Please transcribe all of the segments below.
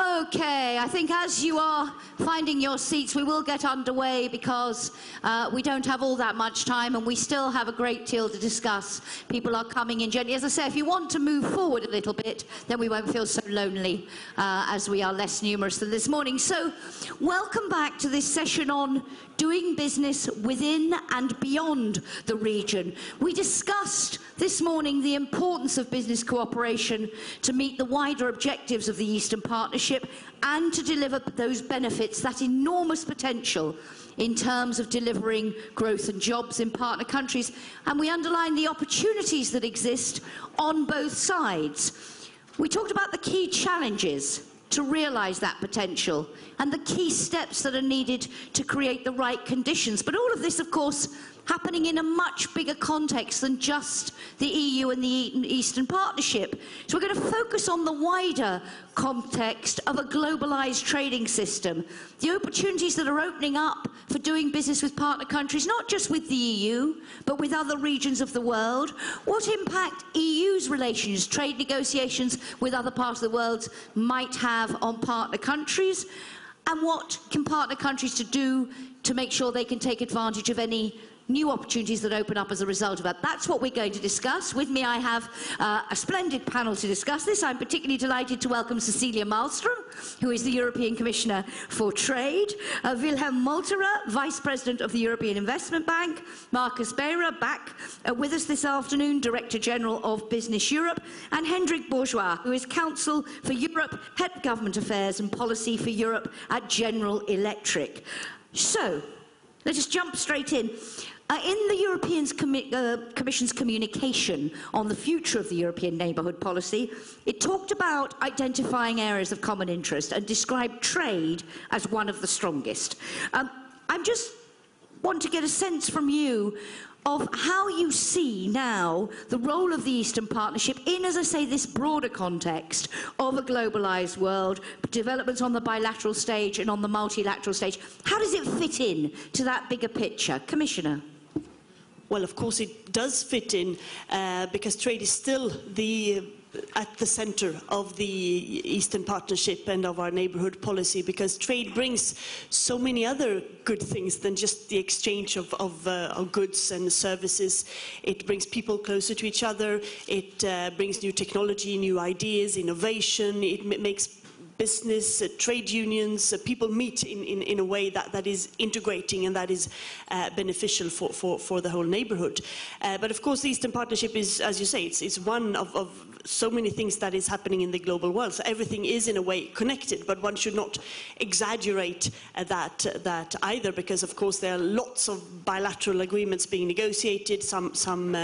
Okay, I think as you are finding your seats, we will get underway because uh, we don't have all that much time and we still have a great deal to discuss. People are coming in gently. As I say, if you want to move forward a little bit, then we won't feel so lonely uh, as we are less numerous than this morning. So, welcome back to this session on doing business within and beyond the region. We discussed this morning the importance of business cooperation to meet the wider objectives of the Eastern Partnership and to deliver those benefits, that enormous potential in terms of delivering growth and jobs in partner countries. And we underline the opportunities that exist on both sides. We talked about the key challenges to realise that potential and the key steps that are needed to create the right conditions. But all of this, of course, happening in a much bigger context than just the EU and the Eastern Partnership. So we're going to focus on the wider context of a globalised trading system, the opportunities that are opening up for doing business with partner countries, not just with the EU, but with other regions of the world, what impact EU's relations, trade negotiations with other parts of the world might have on partner countries, and what can partner countries to do to make sure they can take advantage of any new opportunities that open up as a result of that. That's what we're going to discuss. With me, I have uh, a splendid panel to discuss this. I'm particularly delighted to welcome Cecilia Malmström, who is the European Commissioner for Trade, uh, Wilhelm Molterer, Vice President of the European Investment Bank, Markus Beyrer, back uh, with us this afternoon, Director General of Business Europe, and Hendrik Bourgeois, who is Counsel for Europe, Head of Government Affairs and Policy for Europe at General Electric. So, let's just jump straight in. Uh, in the European commi uh, Commission's communication on the future of the European neighbourhood policy, it talked about identifying areas of common interest and described trade as one of the strongest. Um, I just want to get a sense from you of how you see now the role of the Eastern Partnership in, as I say, this broader context of a globalised world, developments on the bilateral stage and on the multilateral stage. How does it fit in to that bigger picture? Commissioner. Well, of course it does fit in uh, because trade is still the at the center of the Eastern Partnership and of our neighborhood policy because trade brings so many other good things than just the exchange of, of, uh, of goods and services. It brings people closer to each other, it uh, brings new technology, new ideas, innovation, it makes business, uh, trade unions, uh, people meet in, in, in, a way that, that is integrating and that is uh, beneficial for, for, for the whole neighborhood. Uh, but of course, the Eastern Partnership is, as you say, it's, it's one of, of so many things that is happening in the global world. So everything is in a way connected, but one should not exaggerate uh, that, uh, that either, because of course there are lots of bilateral agreements being negotiated, some, some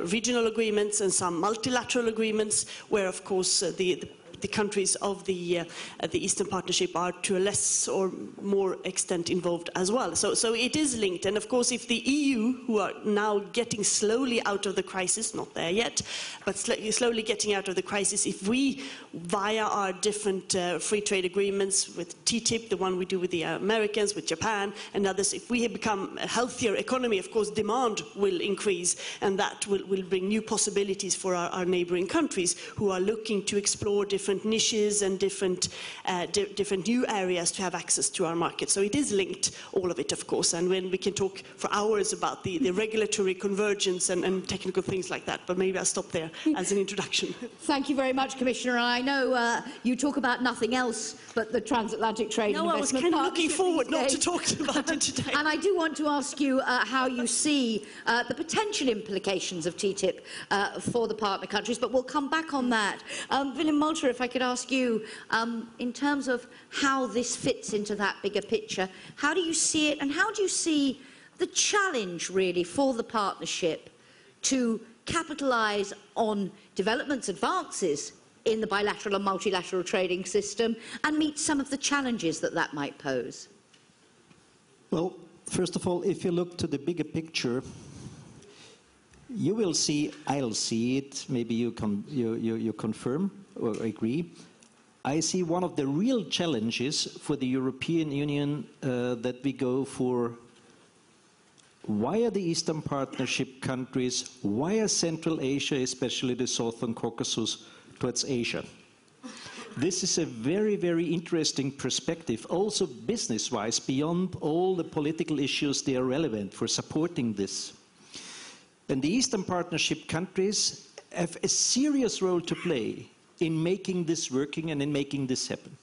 regional agreements and some multilateral agreements, where of course the, the the countries of the, uh, the Eastern Partnership are to a less or more extent involved as well. So, so it is linked. And of course, if the EU, who are now getting slowly out of the crisis, not there yet, but sl slowly getting out of the crisis, if we, via our different uh, free trade agreements with TTIP, the one we do with the Americans, with Japan and others, if we become a healthier economy, of course, demand will increase and that will, will bring new possibilities for our, our neighboring countries who are looking to explore different different niches and different, uh, di different new areas to have access to our market. So it is linked, all of it, of course, and when we can talk for hours about the, the regulatory convergence and, and, technical things like that, but maybe I'll stop there as an introduction. Thank you very much, Commissioner. I know uh, you talk about nothing else but the transatlantic trade no, I was kind of looking forward not to talk about it today. and I do want to ask you uh, how you see uh, the potential implications of TTIP uh, for the partner countries, but we'll come back on that. Um, Willem if I could ask you, um, in terms of how this fits into that bigger picture, how do you see it and how do you see the challenge really for the partnership to capitalise on developments, advances in the bilateral and multilateral trading system and meet some of the challenges that that might pose? Well, first of all, if you look to the bigger picture, you will see, I'll see it, maybe you, con you, you, you confirm or agree, I see one of the real challenges for the European Union uh, that we go for via the Eastern Partnership countries, via Central Asia, especially the Southern Caucasus, towards Asia. this is a very, very interesting perspective, also business wise, beyond all the political issues they are relevant for supporting this. And the Eastern Partnership countries have a serious role to play in making this working and in making this happen.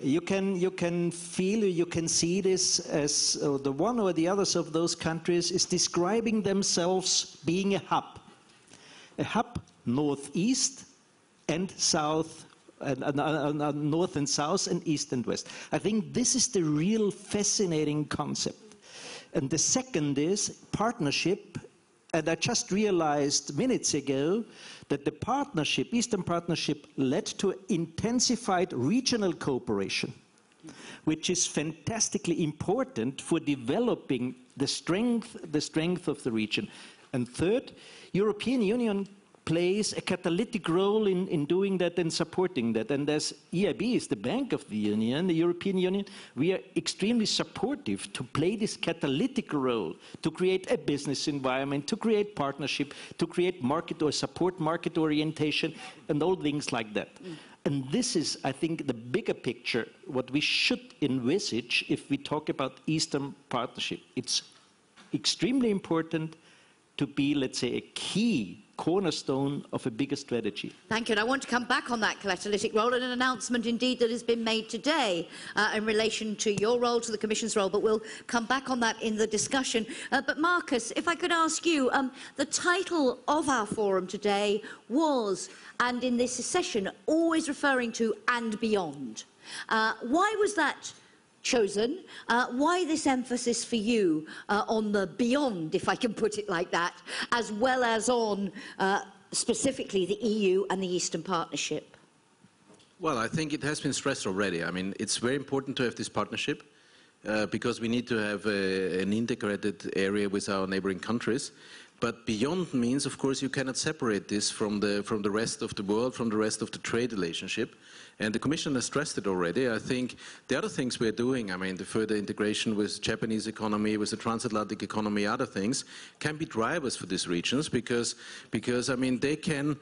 You can, you can feel, you can see this as uh, the one or the others of those countries is describing themselves being a hub. A hub northeast and south, and, and, and, north and south, and east and west. I think this is the real fascinating concept. And the second is partnership. And I just realized minutes ago that the partnership, Eastern Partnership, led to intensified regional cooperation, which is fantastically important for developing the strength, the strength of the region. And third, European Union plays a catalytic role in, in doing that and supporting that. And as EIB is the bank of the Union, the European Union, we are extremely supportive to play this catalytic role to create a business environment, to create partnership, to create market or support market orientation, and all things like that. And this is, I think, the bigger picture, what we should envisage if we talk about Eastern Partnership. It's extremely important to be, let's say, a key cornerstone of a bigger strategy. Thank you. And I want to come back on that catalytic role and an announcement indeed that has been made today uh, in relation to your role, to the Commission's role, but we'll come back on that in the discussion. Uh, but Markus, if I could ask you, um, the title of our forum today was, and in this session, always referring to and beyond. Uh, why was that chosen. Uh, why this emphasis for you uh, on the beyond, if I can put it like that, as well as on uh, specifically the EU and the Eastern Partnership? Well, I think it has been stressed already. I mean, it's very important to have this partnership uh, because we need to have a, an integrated area with our neighboring countries. But beyond means, of course, you cannot separate this from the, from the rest of the world, from the rest of the trade relationship. And the Commission has stressed it already. I think the other things we're doing, I mean, the further integration with Japanese economy, with the transatlantic economy, other things, can be drivers for these regions because, because I mean, they can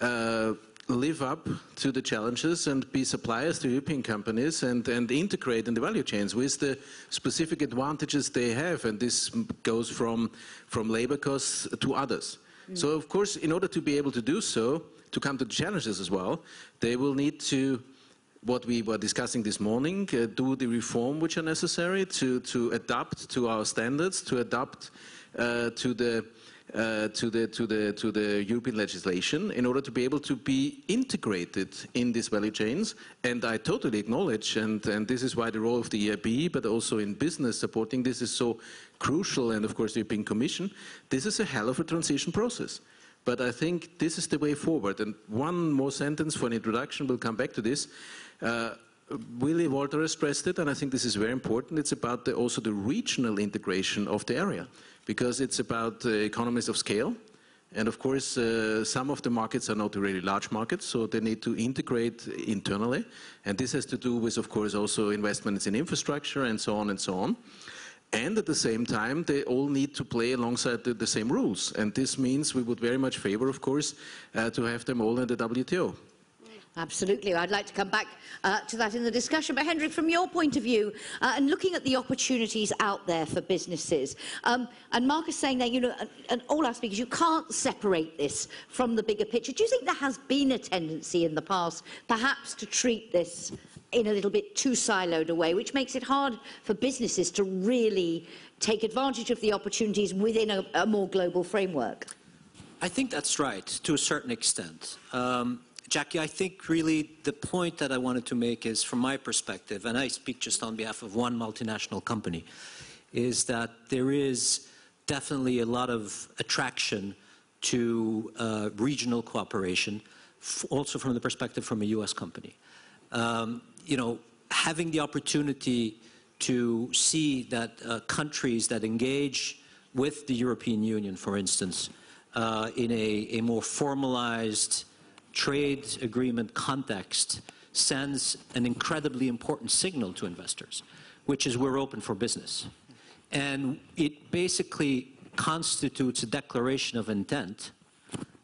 uh, live up to the challenges and be suppliers to European companies and, and integrate in the value chains with the specific advantages they have. And this goes from, from labor costs to others. Mm. So, of course, in order to be able to do so, to come to the challenges as well, they will need to what we were discussing this morning, uh, do the reform which are necessary to, to adapt to our standards, to adapt uh, to the uh, to, the, to, the, to the European legislation in order to be able to be integrated in these value chains. And I totally acknowledge, and, and this is why the role of the EIB, but also in business supporting this is so crucial, and of course the European Commission, this is a hell of a transition process. But I think this is the way forward. And one more sentence for an introduction, we'll come back to this. Uh, Willi Molterer stressed it, and I think this is very important. It's about the, also the regional integration of the area, because it's about uh, economies of scale. And of course, uh, some of the markets are not really large markets, so they need to integrate internally. And this has to do with, of course, also investments in infrastructure and so on and so on. And at the same time, they all need to play alongside the, the same rules. And this means we would very much favor, of course, uh, to have them all in the WTO. Absolutely. I'd like to come back uh, to that in the discussion. But Hendrik, from your point of view, uh, and looking at the opportunities out there for businesses, um, and Mark is saying that, you know, and, all our speakers, you can't separate this from the bigger picture. Do you think there has been a tendency in the past, perhaps, to treat this in a little bit too siloed a way, which makes it hard for businesses to really take advantage of the opportunities within a, a more global framework? I think that's right, to a certain extent. Um, Jackie, I think really the point that I wanted to make is, from my perspective, and I speak just on behalf of one multinational company, is that there is definitely a lot of attraction to uh, regional cooperation, also from the perspective from a U.S. company. Um, you know, having the opportunity to see that uh, countries that engage with the European Union, for instance, uh, in a, a more formalized trade agreement context sends an incredibly important signal to investors, which is we're open for business. And it basically constitutes a declaration of intent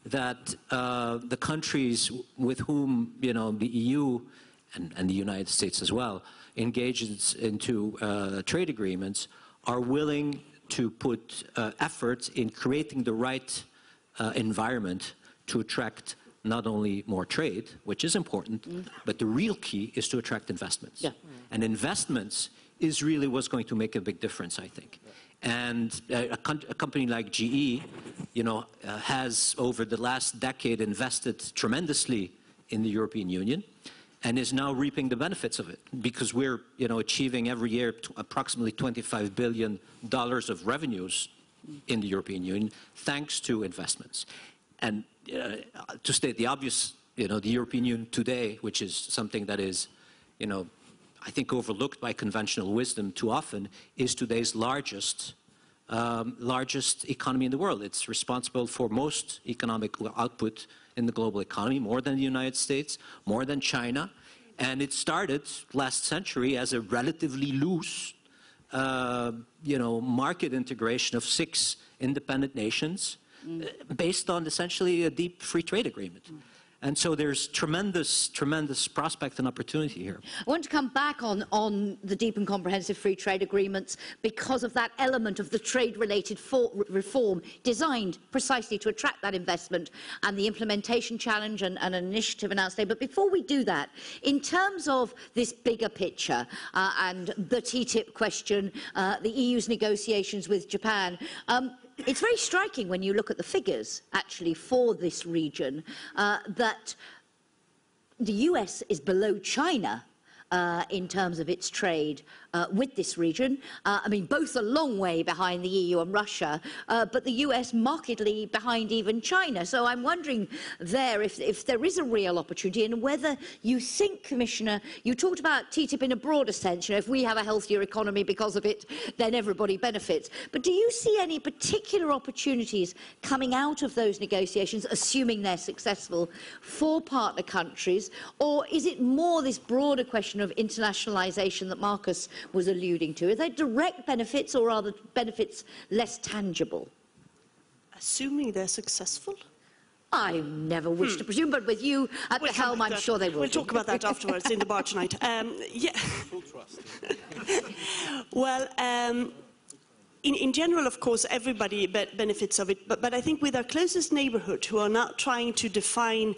that uh, the countries with whom you know the EU and, and the United States as well engages into uh, trade agreements are willing to put uh, efforts in creating the right uh, environment to attract not only more trade, which is important, mm. but the real key is to attract investments. Yeah. And investments is really what's going to make a big difference, I think. And a, a, company like GE, you know, uh, has over the last decade invested tremendously in the European Union and is now reaping the benefits of it because we're, you know, achieving every year approximately 25 billion dollars of revenues in the European Union thanks to investments. And uh, to state the obvious, you know, the European Union today, which is something that is, you know, I think overlooked by conventional wisdom too often, is today's largest, um, largest economy in the world. It's responsible for most economic output in the global economy, more than the United States, more than China. And it started last century as a relatively loose, uh, you know, market integration of six independent nations mm. based on essentially a deep free trade agreement. Mm. And so there's tremendous, tremendous prospect and opportunity here. I want to come back on, on the deep and comprehensive free trade agreements because of that element of the trade-related reform designed precisely to attract that investment and the implementation challenge and, and, an initiative announced today. But before we do that, in terms of this bigger picture uh, and the TTIP question, uh, the EU's negotiations with Japan, um, it's very striking when you look at the figures, actually, for this region, uh, that the US is below China uh, in terms of its trade uh, with this region. Uh, I mean, both a long way behind the EU and Russia, uh, but the US markedly behind even China. So I'm wondering there if, if there is a real opportunity and whether you think, Commissioner, you talked about TTIP in a broader sense, you know, if we have a healthier economy because of it, then everybody benefits. But do you see any particular opportunities coming out of those negotiations, assuming they're successful, for partner countries? Or is it more this broader question of internationalisation that Markus was alluding to? Are they direct benefits or are the benefits less tangible? Assuming they're successful? I never wish hmm. to presume, but with you at we'll the helm, I'm sure they will. We'll talk about that afterwards in the bar tonight. Um, yeah. Full trust. well, um, in, in, general, of course, everybody be benefits of it, but, but I think with our closest neighbourhood, who are now trying to define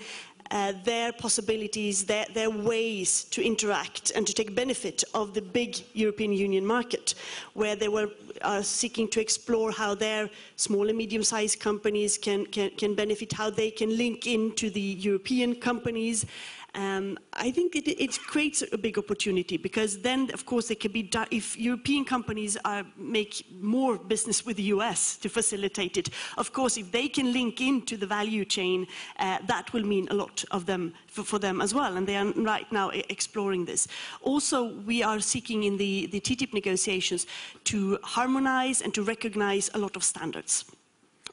uh, their possibilities, their, their, ways to interact and to take benefit of the big European Union market, where they were uh, seeking to explore how their small and medium-sized companies can, can, can benefit, how they can link into the European companies, um, I think it, it, creates a big opportunity because then, of course, it can be if European companies are, make more business with the US to facilitate it. Of course, if they can link into the value chain, uh, that will mean a lot of them for, for, them as well, and they are right now exploring this. Also, we are seeking in the, the TTIP negotiations to harmonize and to recognize a lot of standards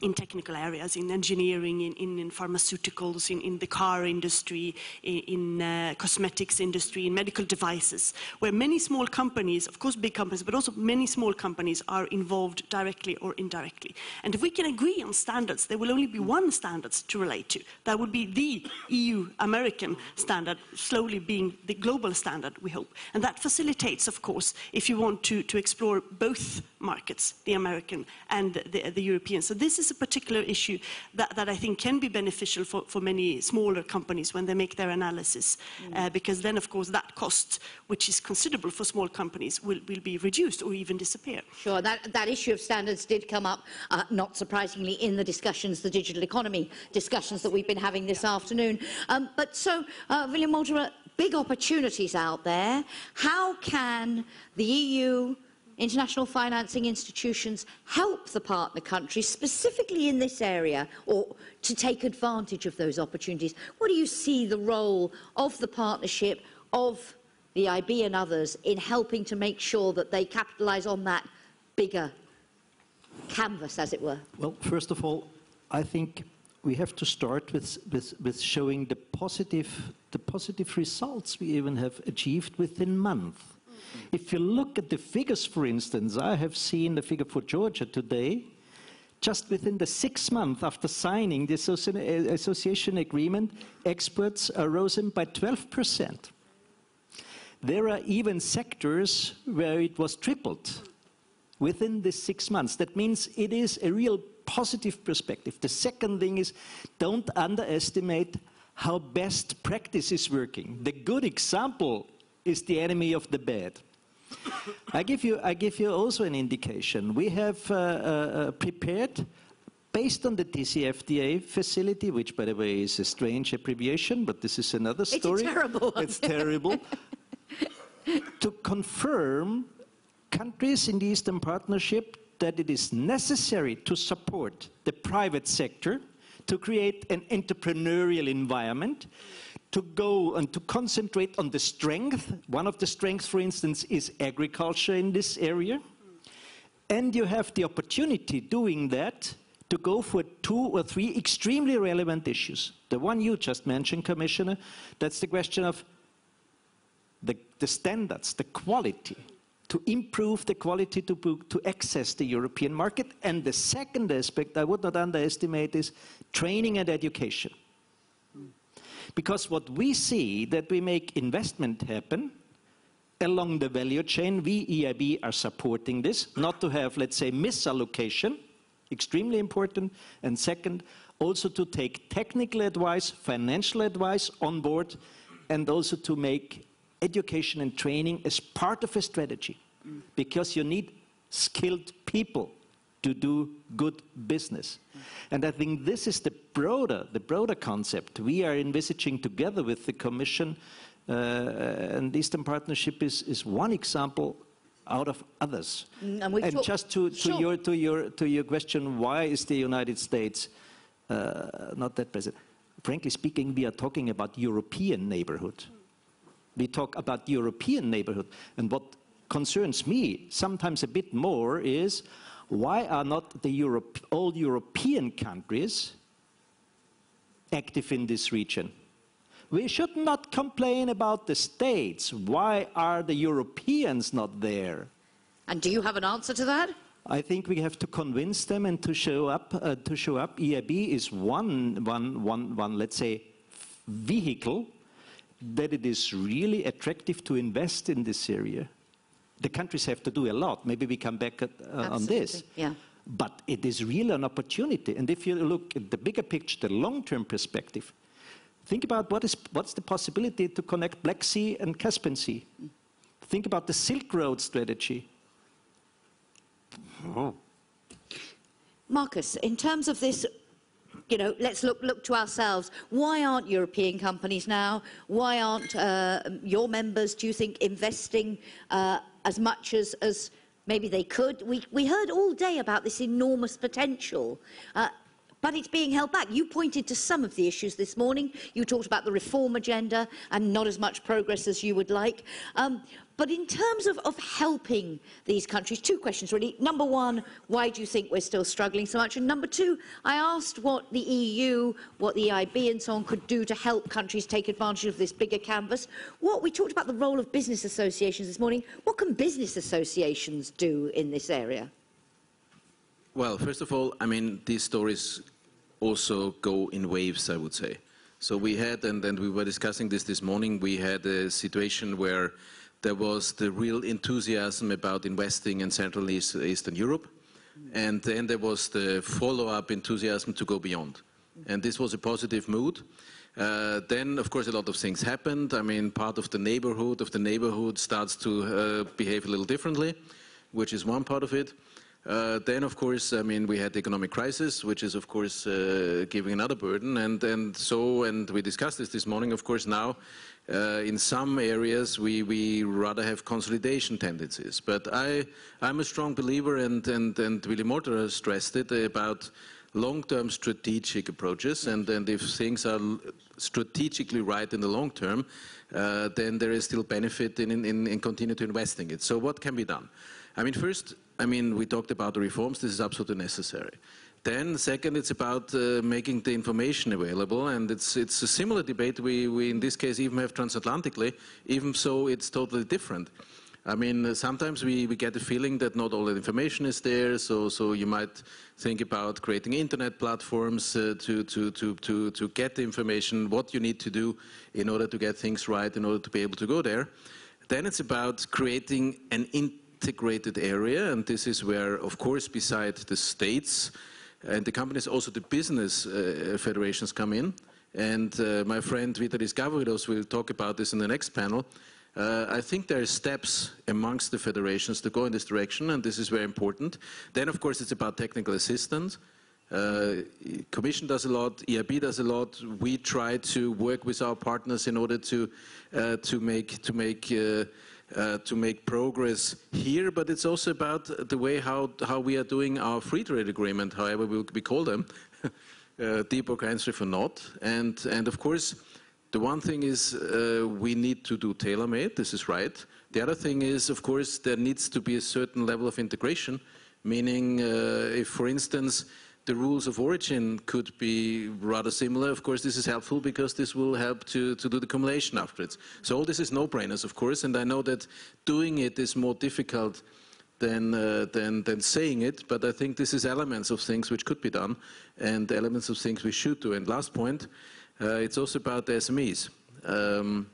in technical areas, in engineering, in, in, in pharmaceuticals, in, in, the car industry, in, uh, cosmetics industry, in medical devices, where many small companies, of course big companies, but also many small companies are involved directly or indirectly. And if we can agree on standards, there will only be one standard to relate to. That would be the EU-American standard, slowly being the global standard, we hope. And that facilitates, of course, if you want to, to explore both markets, the American and the, the European. So this is a particular issue that, that I think can be beneficial for, for, many smaller companies when they make their analysis, mm. uh, because then, of course, that cost, which is considerable for small companies, will, will be reduced or even disappear. Sure, that, that issue of standards did come up, uh, not surprisingly, in the discussions, the digital economy discussions that we've been having this yeah. afternoon. Um, but so, uh, Wilhelm Molterer, big opportunities out there. How can the EU international financing institutions help the partner countries, specifically in this area, or to take advantage of those opportunities? What do you see the role of the partnership, of the EIB and others, in helping to make sure that they capitalise on that bigger canvas, as it were? Well, first of all, I think we have to start with, with, with showing the positive, the positive results we even have achieved within months. If you look at the figures, for instance, I have seen the figure for Georgia today, just within the six months after signing the association agreement, exports are risen by 12%. There are even sectors where it was tripled within the six months. That means it is a real positive perspective. The second thing is don't underestimate how best practice is working. The good example is the enemy of the bad. I give you, I give you also an indication. We have uh, uh, uh prepared, based on the DCFTA facility, which, by the way, is a strange abbreviation, but this is another story. It's terrible. It's terrible. to confirm countries in the Eastern Partnership that it is necessary to support the private sector to create an entrepreneurial environment, to go and to concentrate on the strength. One of the strengths, for instance, is agriculture in this area. And you have the opportunity doing that to go for two or three extremely relevant issues. The one you just mentioned, Commissioner, that's the question of the, the standards, the quality to improve the quality to, to access the European market. And the second aspect I would not underestimate is training and education. Because what we see that we make investment happen along the value chain, we EIB are supporting this, not to have, let's say, misallocation, extremely important, and second, also to take technical advice, financial advice on board, and also to make education and training as part of a strategy mm. because you need skilled people to do good business. And I think this is the broader, the broader concept we are envisaging together with the Commission. Uh, and Eastern Partnership is, is one example out of others. Mm, and, and just to, to, sure. your, to, your, to your question, why is the United States uh, not that present? Frankly speaking, we are talking about European neighborhood. We talk about European neighborhood. And what concerns me sometimes a bit more is why are not the Europe, all European countries active in this region? We should not complain about the states. Why are the Europeans not there? And do you have an answer to that? I think we have to convince them and to show up. Uh, to show up, EIB is one, one, one, one, let's say, vehicle that it is really attractive to invest in this area. The countries have to do a lot. Maybe we come back at, uh, on this. Yeah. But it is really an opportunity. And if you look at the bigger picture, the long-term perspective, think about what is, what's the possibility to connect Black Sea and Caspian Sea. Think about the Silk Road strategy. Oh. Markus, in terms of this you know, let's look, look to ourselves. Why aren't European companies now? Why aren't uh, your members, do you think, investing uh, as much as, as maybe they could? We, we heard all day about this enormous potential. Uh, but it's being held back. You pointed to some of the issues this morning. You talked about the reform agenda and not as much progress as you would like. Um, but in terms of, of helping these countries, two questions really. Number one, why do you think we're still struggling so much? And number two, I asked what the EU, what the EIB and so on could do to help countries take advantage of this bigger canvas. What we talked about the role of business associations this morning. What can business associations do in this area? Well, first of all, I mean, these stories also go in waves, I would say. So we had, and, and we were discussing this this morning, we had a situation where there was the real enthusiasm about investing in Central East, Eastern Europe. And then there was the follow-up enthusiasm to go beyond. And this was a positive mood. Uh, then, of course, a lot of things happened. I mean, part of the neighborhood of the neighborhood starts to uh, behave a little differently, which is one part of it. Uh, then, of course, I mean, we had the economic crisis, which is, of course, uh, giving another burden. And, and so, and we discussed this this morning, of course, now uh, in some areas, we, we rather have consolidation tendencies. But I, I'm a strong believer, and, and, and Willi Molterer has stressed it, about long-term strategic approaches. And, and if things are strategically right in the long term, uh, then there is still benefit in, in, in continue to investing it. So what can be done? I mean, first, I mean, we talked about the reforms. This is absolutely necessary. Then, second, it's about uh, making the information available, and it's it's a similar debate we, we in this case even have transatlantically. Even so, it's totally different. I mean, uh, sometimes we, we get the feeling that not all the information is there, so, so you might think about creating internet platforms uh, to, to, to, to, to get the information, what you need to do in order to get things right, in order to be able to go there. Then it's about creating an integrated area, and this is where, of course, beside the states and the companies, also the business uh, federations come in. And uh, my friend Vitalijs Gavrilovs will talk about this in the next panel. Uh, I think there are steps amongst the federations to go in this direction, and this is very important. Then, of course, it's about technical assistance. Uh, Commission does a lot, EIB does a lot. We try to work with our partners in order to uh, to make to make. Uh, to make progress here, but it's also about the way how, how we are doing our free trade agreement, however we, we call them, uh, deep or for not. And, and of course, the one thing is uh, we need to do tailor-made, this is right. The other thing is, of course, there needs to be a certain level of integration, meaning uh, if, for instance, the rules of origin could be rather similar, of course, this is helpful because this will help to, to do the accumulation afterwards. So all this is no-brainers, of course, and I know that doing it is more difficult than, uh, than, than saying it, but I think this is elements of things which could be done and elements of things we should do. And last point, uh, it's also about the SMEs. Um,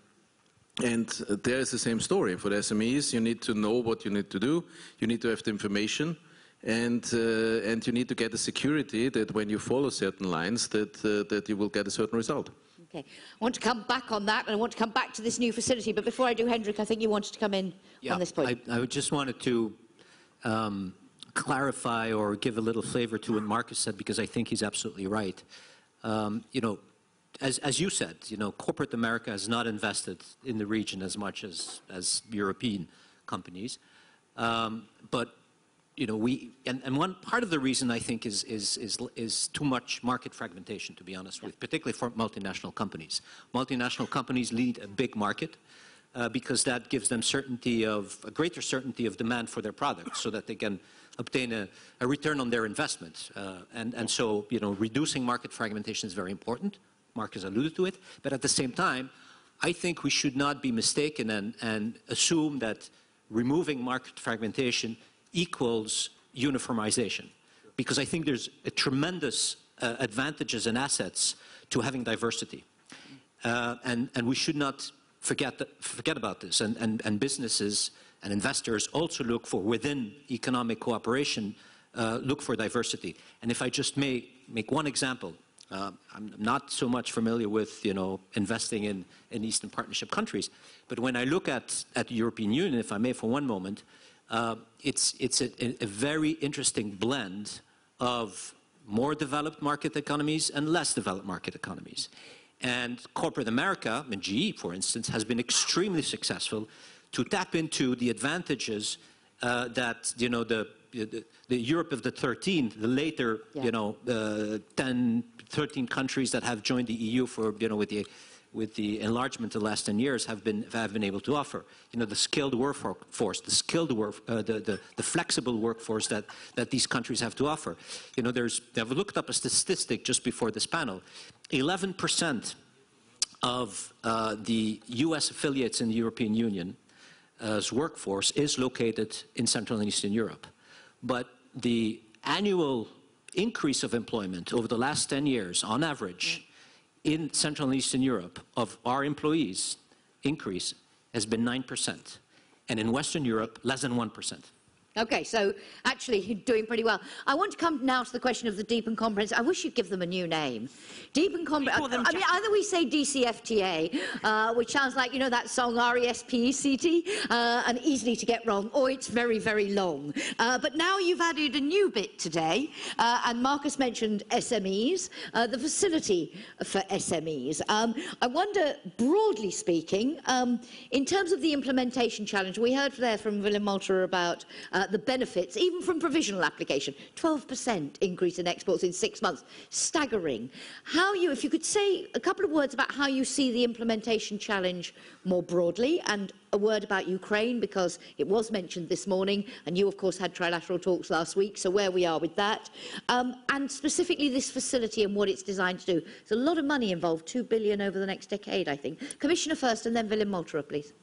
and there is the same story. For the SMEs, you need to know what you need to do. You need to have the information. And, uh, and you need to get a security that when you follow certain lines, that, uh, that you will get a certain result. Okay. I want to come back on that, and I want to come back to this new facility. But before I do, Hendrik, I think you wanted to come in yeah, on this point. I, I just wanted to um, clarify or give a little flavor to what Markus said, because I think he's absolutely right. Um, you know, as, as you said, you know, corporate America has not invested in the region as much as, as European companies. Um, but, you know, we, and, and one part of the reason I think is, is, is, is too much market fragmentation, to be honest with, particularly for multinational companies. Multinational companies lead a big market. Uh, because that gives them certainty of a greater certainty of demand for their products, so that they can obtain a, a return on their investment. Uh, and, and so, you know, reducing market fragmentation is very important. Mark has alluded to it. But at the same time, I think we should not be mistaken and, and assume that removing market fragmentation equals uniformization. Because I think there's tremendous uh, advantages and assets to having diversity. Uh, and, and, we should not forget, forget about this. And, and, and, businesses and investors also look for, within economic cooperation, uh, look for diversity. And if I just may make one example, uh, I'm not so much familiar with, you know, investing in, in Eastern Partnership countries, but when I look at, at the European Union, if I may for one moment, uh, it's, it's a, a, very interesting blend of more developed market economies and less developed market economies. And corporate America, and GE, for instance, has been extremely successful to tap into the advantages uh, that, you know, the, the, the, Europe of the 13, the later, yeah. you know, uh, 10, 13 countries that have joined the EU for, you know, with the, with the enlargement of the last 10 years have been, have been able to offer. You know, the skilled workforce, the skilled work, uh, the, the, the, flexible workforce that, that these countries have to offer. You know, there's, I've looked up a statistic just before this panel. 11% of uh, the US affiliates in the European Union's workforce is located in Central and Eastern Europe. But the annual increase of employment over the last 10 years, on average, in Central and Eastern Europe of our employees increase has been 9%. And in Western Europe, less than 1%. Okay, so actually you're doing pretty well. I want to come now to the question of the deep and comprehensive. I wish you'd give them a new name. Deep and comprehensive. I mean, either we say DCFTA, uh, which sounds like, you know, that song R-E-S-P-E-C-T, uh, and easily to get wrong, or it's very, very long. Uh, but now you've added a new bit today, uh, and Markus mentioned SMEs, uh, the facility for SMEs. Um, I wonder, broadly speaking, um, in terms of the implementation challenge, we heard there from Willem Molterer about uh, the benefits, even from provisional application. 12% increase in exports in six months. Staggering. How you, if you could say a couple of words about how you see the implementation challenge more broadly and a word about Ukraine because it was mentioned this morning and you of course had trilateral talks last week so where we are with that um, and specifically this facility and what it's designed to do. There's a lot of money involved, 2 billion over the next decade I think. Commissioner first and then Willem Molterer please.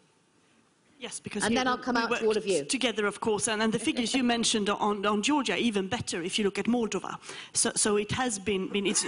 Yes, because And then I'll we- come out to all of you. Together, of course, and, and the figures you mentioned on, on Georgia even better if you look at Moldova. So, so it has been, been it's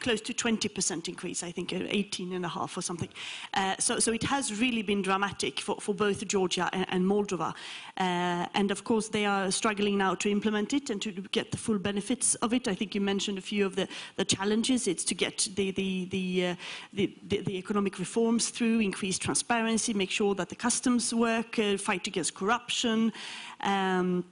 close to 20% increase, I think, uh, 18 and a half or something. Uh, so, so it has really been dramatic for, for both Georgia and, and Moldova. Uh, and of course, they are struggling now to implement it and to get the full benefits of it. I think you mentioned a few of the, the challenges. It's to get the, the, the, uh, the, the, the economic reforms through, increase transparency, make sure that the customs work, uh, fight against corruption, um,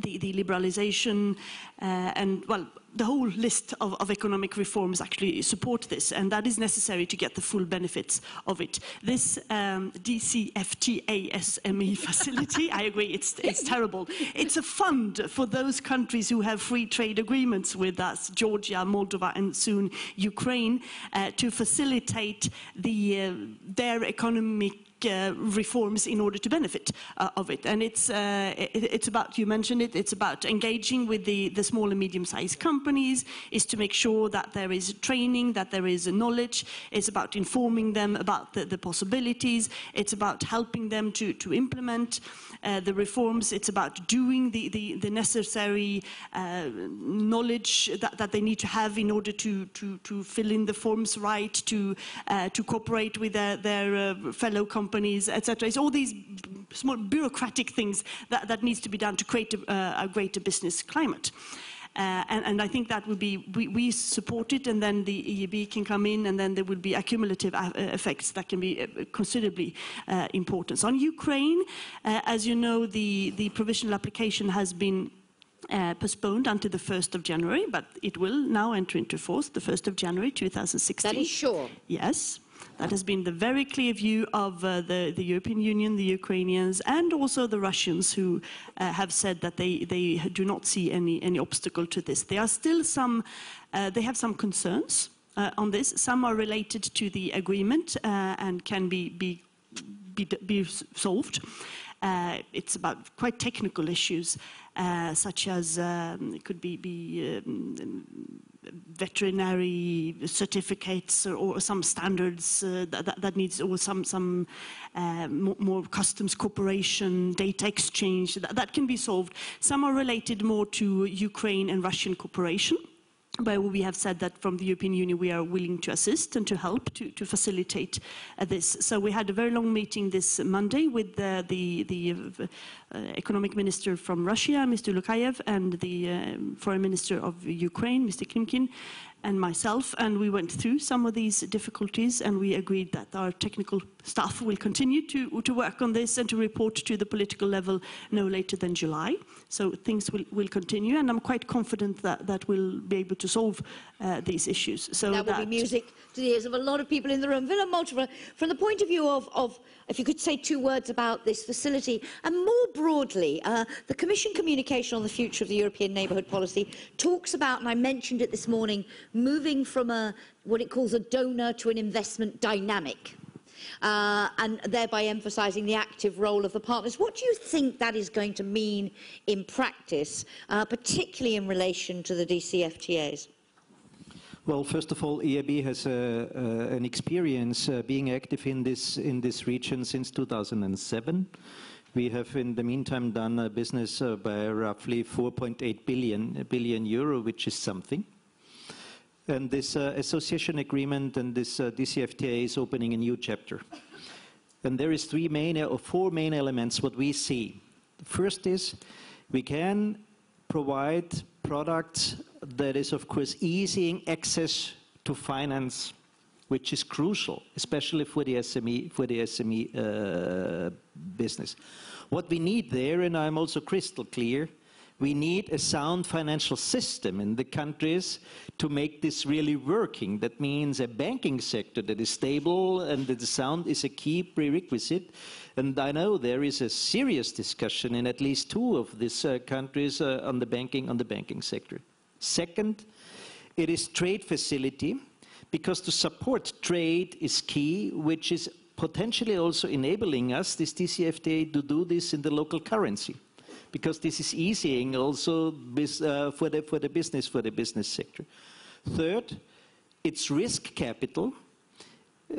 the, the liberalization, uh, and well, the whole list of, of economic reforms actually support this, and that is necessary to get the full benefits of it. This um, DCFTA SME facility, I agree, it's, it's terrible. It's a fund for those countries who have free trade agreements with us, Georgia, Moldova, and soon Ukraine, uh, to facilitate the, uh, their economic uh, reforms in order to benefit uh, of it. And it's, uh, it, it's about, you mentioned it, it's about engaging with the, the small and medium-sized companies, is to make sure that there is training, that there is knowledge, it's about informing them about the, the possibilities, it's about helping them to, to implement uh, the reforms, it's about doing the, the, the necessary uh, knowledge that, that they need to have in order to, to, to fill in the forms right, to, uh, to cooperate with their, their fellow companies, etc. It's all these small bureaucratic things that, that needs to be done to create a, uh, a greater business climate. Uh, and, and I think that would be, we, we support it and then the EIB can come in and then there will be accumulative uh, effects that can be uh, considerably uh, important. So on Ukraine, uh, as you know, the, the provisional application has been uh, postponed until the 1st of January, but it will now enter into force the 1st of January 2016. That is sure. Yes, that has been the very clear view of uh, the, the European Union, the Ukrainians, and also the Russians who uh, have said that they, they do not see any, any obstacle to this. There are still some, uh, they have some concerns uh, on this. Some are related to the agreement uh, and can be, be, be, be solved. Uh, it's about quite technical issues, such as um, it could be, be um, veterinary certificates or, or some standards uh, that, that- that needs, or some, some uh, more, more customs cooperation, data exchange, that, that can be solved. Some are related more to Ukraine and Russian cooperation where we have said that from the European Union we are willing to assist and to help to, to facilitate uh, this. So we had a very long meeting this Monday with uh, the, the uh, economic minister from Russia, Mr. Ulyukayev, and the um, foreign minister of Ukraine, Mr. Klimkin, and myself, and we went through some of these difficulties, and we agreed that our technical staff will continue to, to work on this and to report to the political level no later than July. So things will, will continue, and I'm quite confident that, that we'll be able to solve uh, these issues. So that will be music to the ears of a lot of people in the room. Willem Molterer, from the point of view of, of, if you could say two words about this facility, and more broadly, uh, the Commission communication on the future of the European neighbourhood policy talks about, and I mentioned it this morning, moving from a, what it calls a donor to an investment dynamic. Uh, and thereby emphasising the active role of the partners. What do you think that is going to mean in practice, uh, particularly in relation to the DCFTAs? Well, first of all, EIB has uh, uh, an experience uh, being active in this in this region since 2007. We have, in the meantime, done a business uh, by roughly 4.8 billion billion euro, which is something. And this uh, association agreement and this uh, DCFTA is opening a new chapter. And there is three main or four main elements what we see. The first is we can provide products that is of course easing access to finance, which is crucial, especially for the SME for the SME uh, business. What we need there, and I'm also crystal clear, we need a sound financial system in the countries to make this really working. That means a banking sector that is stable and that is sound is a key prerequisite. And I know there is a serious discussion in at least two of these uh, countries uh, on the banking on the banking sector. Second, it is trade facility because to support trade is key, which is potentially also enabling us, this DCFTA, to do this in the local currency because this is easing also uh, for, the, for the business for the business sector. Third, it's risk capital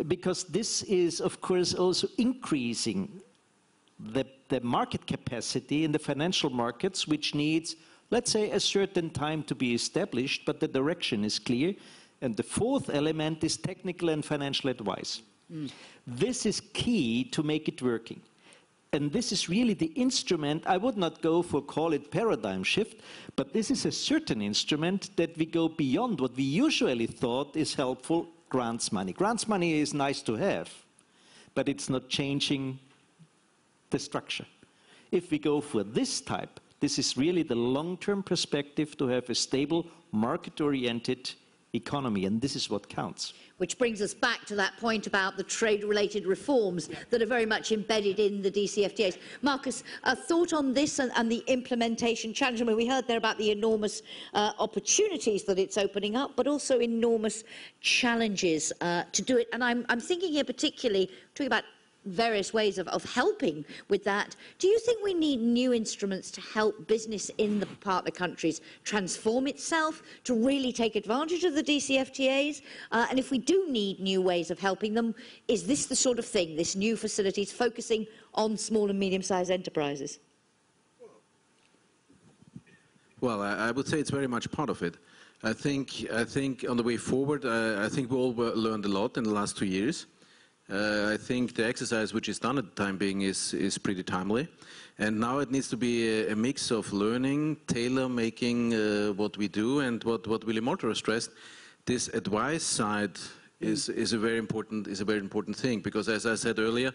because this is of course also increasing the, the market capacity in the financial markets, which needs, let's say, a certain time to be established, but the direction is clear. And the fourth element is technical and financial advice. This is key to make it working. And this is really the instrument, I would not go for call it paradigm shift, but this is a certain instrument that we go beyond what we usually thought is helpful, grants money. Grants money is nice to have, but it's not changing the structure. If we go for this type, this is really the long-term perspective to have a stable, market-oriented economy, and this is what counts. Which brings us back to that point about the trade-related reforms that are very much embedded in the DCFTAs. Markus, a thought on this and, and the implementation challenge? I mean, we heard there about the enormous uh, opportunities that it's opening up, but also enormous challenges uh, to do it. And I'm, I'm thinking here particularly, talking about various ways of, of helping with that. Do you think we need new instruments to help business in the partner countries transform itself, to really take advantage of the DCFTAs? Uh, and if we do need new ways of helping them, is this the sort of thing, this new facilities focusing on small and medium-sized enterprises? Well, I, I would say it's very much part of it. I think, I think on the way forward, uh, I think we all learned a lot in the last two years. Uh, I think the exercise which is done at the time being is, is pretty timely. And now it needs to be a, a mix of learning, tailor-making uh, what we do, and what, what Willi Molterer stressed, this advice side is, is, a very important, is a very important thing. Because as I said earlier,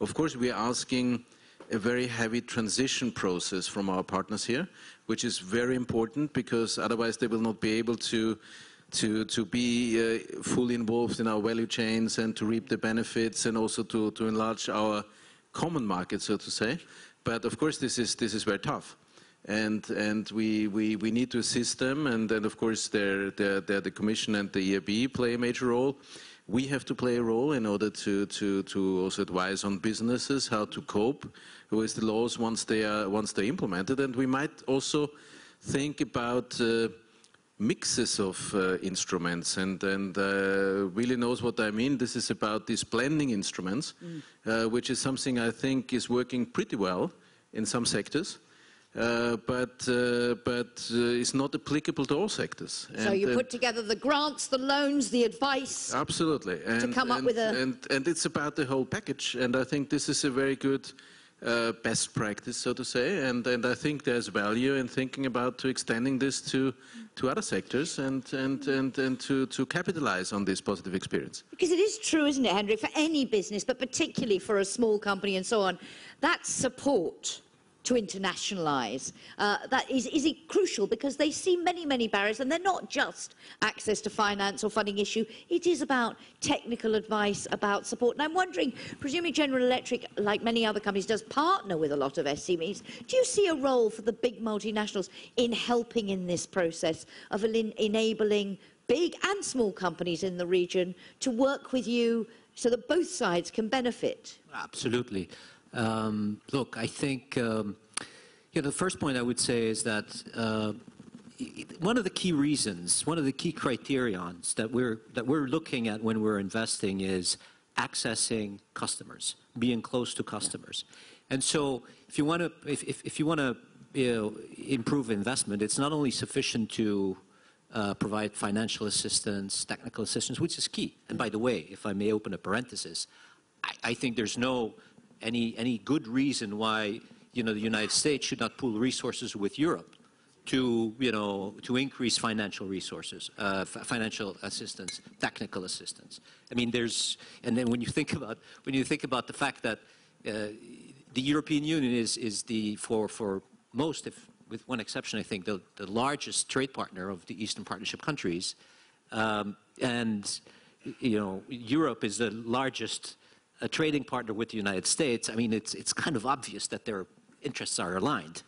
of course we are asking a very heavy transition process from our partners here, which is very important because otherwise they will not be able to to, to be uh, fully involved in our value chains and to reap the benefits and also to, to enlarge our common market, so to say. But of course, this is, this is very tough. And, and we, we, we need to assist them, and then of course they're, they're, they're the Commission and the EIB play a major role. We have to play a role in order to, to, to also advise on businesses how to cope with the laws once they are once they're implemented, and we might also think about uh, mixes of uh, instruments and, and uh, really knows what I mean. This is about these blending instruments, mm. uh, which is something I think is working pretty well in some sectors. Uh, but uh, but uh, it's not applicable to all sectors. So you put together the grants, the loans, the advice. Absolutely, and, to come up with a and and it's about the whole package. And I think this is a very good uh, best practice, so to say, and, and I think there's value in thinking about to extending this to, to other sectors and, and, and, and to, to capitalize on this positive experience. Because it is true, isn't it, Henry, for any business, but particularly for a small company and so on, that support to internationalise. Uh, that is, is crucial because they see many, many barriers, and they're not just access to finance or funding issue. It is about technical advice, about support. And I'm wondering, presumably General Electric, like many other companies, does partner with a lot of SMEs. Do you see a role for the big multinationals in helping in this process of enabling big and small companies in the region to work with you so that both sides can benefit? Absolutely. Um, look, I think um, you know, the first point I would say is that uh, one of the key reasons, one of the key criterions that we're that we're looking at when we're investing is accessing customers, being close to customers. And so, if you want to, if, if, if you want to you know, improve investment, it's not only sufficient to uh, provide financial assistance, technical assistance, which is key. And by the way, if I may open a parenthesis, I, I think there's no any, any good reason why you know, the United States should not pool resources with Europe to, you know, to increase financial resources, uh, financial assistance, technical assistance. I mean, there's, and then when you think about, when you think about the fact that uh, the European Union is, is the, for, for most, if, with one exception, I think, the, the largest trade partner of the Eastern Partnership countries, um, and, you know, Europe is the largest a trading partner with the United States, I mean, it's, it's kind of obvious that their interests are aligned.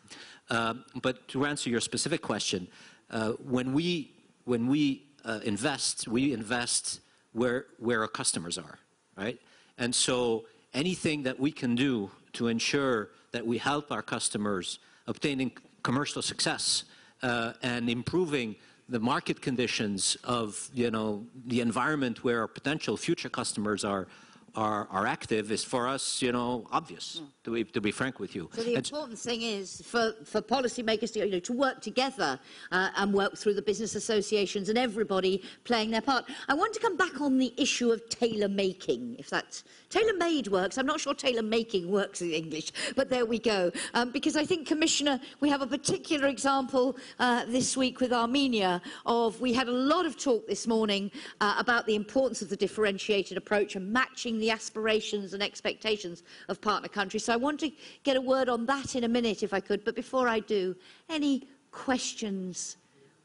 Um, but to answer your specific question, uh, when we, when we uh, invest, we invest where, where our customers are, right? And so anything that we can do to ensure that we help our customers obtaining commercial success uh, and improving the market conditions of you know the environment where our potential future customers are are, are active is for us, you know, obvious, to, be, to be frank with you. So the And- important thing is for, for policymakers to, you know, to work together uh, and work through the business associations and everybody playing their part. I want to come back on the issue of tailor making, if that's tailor made works. I'm not sure tailor making works in English, but there we go. Um, because I think, Commissioner, we have a particular example uh, this week with Armenia of we had a lot of talk this morning uh, about the importance of the differentiated approach and matching the aspirations and expectations of partner countries. So I want to get a word on that in a minute, if I could. But before I do, any questions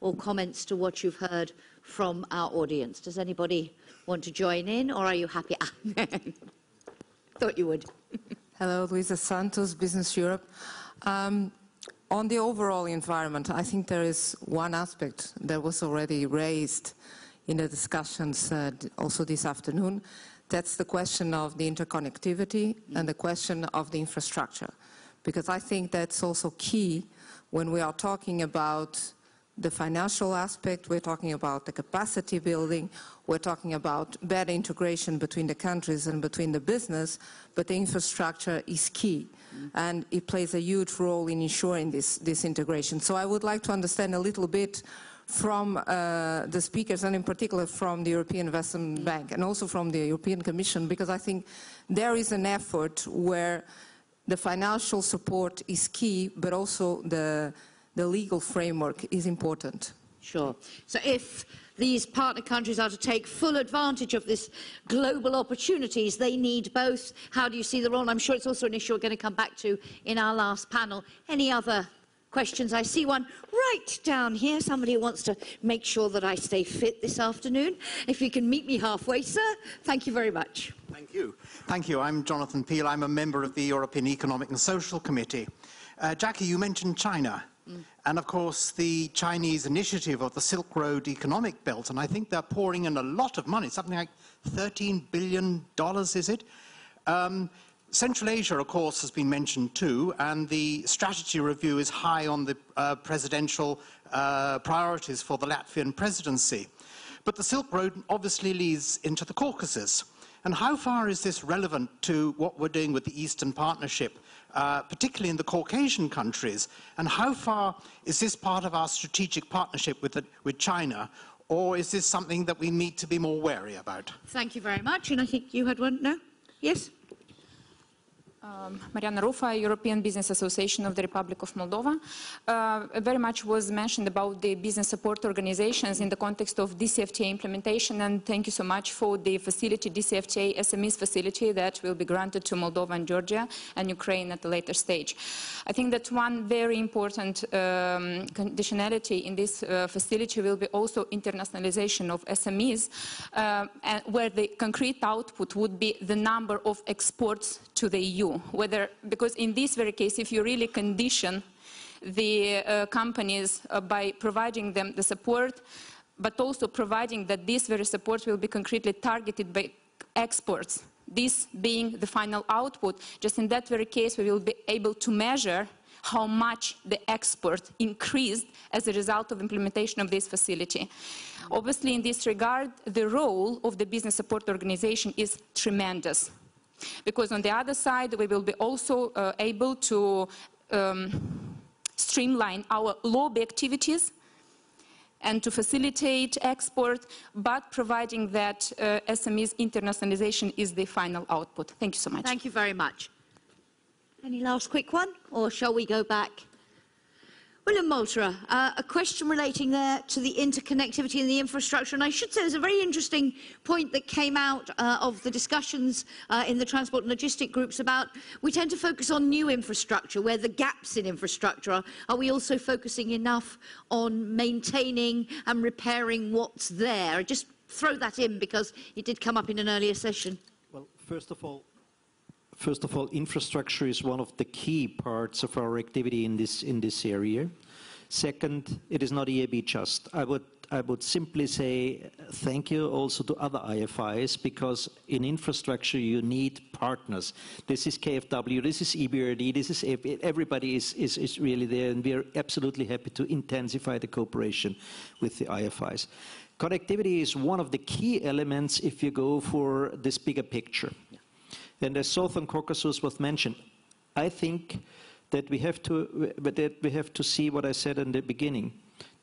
or comments to what you've heard from our audience? Does anybody want to join in, or are you happy? Thought you would. Hello, Luisa Santos, Business Europe. Um, on the overall environment, I think there is one aspect that was already raised in the discussions uh, also this afternoon. That's the question of the interconnectivity and the question of the infrastructure. Because I think that's also key when we are talking about the financial aspect, we're talking about the capacity building, we're talking about better integration between the countries and between the business, but the infrastructure is key. And it plays a huge role in ensuring this, this integration. So I would like to understand a little bit from uh, the speakers, and in particular from the European Investment Bank, and also from the European Commission, because I think there is an effort where the financial support is key, but also the, the legal framework is important. Sure. So if these partner countries are to take full advantage of this global opportunities, they need both. How do you see the role? I'm sure it's also an issue we're going to come back to in our last panel. Any other questions? I see one right down here. Somebody who wants to make sure that I stay fit this afternoon. If you can meet me halfway, sir. Thank you very much. Thank you. Thank you. I'm Jonathan Peel. I'm a member of the European Economic and Social Committee. Uh, Jacki, you mentioned China. And of course, the Chinese initiative of the Silk Road Economic Belt, and I think they're pouring in a lot of money, something like $13 billion, is it? Um, Central Asia, of course, has been mentioned too, and the strategy review is high on the uh, presidential uh, priorities for the Latvian presidency. But the Silk Road obviously leads into the Caucasus. And how far is this relevant to what we're doing with the Eastern Partnership, uh, particularly in the Caucasian countries? And how far is this part of our strategic partnership with, the, with China? Or is this something that we need to be more wary about? Thank you very much. And I think you had one. No? Yes? Um, Mariana Rufa, European Business Association of the Republic of Moldova. Uh, very much was mentioned about the business support organizations in the context of DCFTA implementation, and thank you so much for the facility, DCFTA SMEs facility that will be granted to Moldova and Georgia and Ukraine at a later stage. I think that one very important um, conditionality in this uh, facility will be also internationalization of SMEs, uh, and where the concrete output would be the number of exports to the EU. Whether, because in this very case, if you really condition the uh, companies uh, by providing them the support, but also providing that this very support will be concretely targeted by exports, this being the final output, just in that very case, we will be able to measure how much the export increased as a result of implementation of this facility. Obviously, in this regard, the role of the business support organization is tremendous. Because on the other side, we will be also uh, able to um, streamline our lobby activities and to facilitate export, but providing that uh, SMEs internationalization is the final output. Thank you so much. Thank you very much. Any last quick one, or shall we go back? Wilhelm Molterer, uh, a question relating there to the interconnectivity and the infrastructure. And I should say there's a very interesting point that came out uh, of the discussions uh, in the transport and logistic groups about we tend to focus on new infrastructure, where the gaps in infrastructure are. Are we also focusing enough on maintaining and repairing what's there? Just throw that in because it did come up in an earlier session. Well, first of all, First of all, infrastructure is one of the key parts of our activity in this, in this area. Second, it is not EIB just. I would, I would simply say thank you also to other IFIs because in infrastructure you need partners. This is KfW, this is EBRD, this is everybody is, is, is really there and we are absolutely happy to intensify the cooperation with the IFIs. connectivity is one of the key elements if you go for this bigger picture. And as Southern Caucasus was mentioned, I think that we have to that we have to see what I said in the beginning,